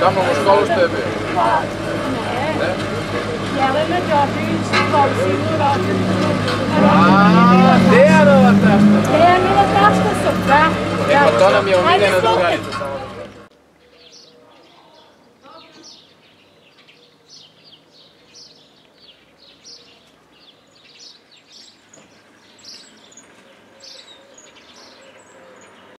Само морскова ще е бил? Не. Елена Джорджич, Борси, Родин, Ааа, Деянова таща! Ами, Деянова таща са, да. Ема то на ми е омине на другарите.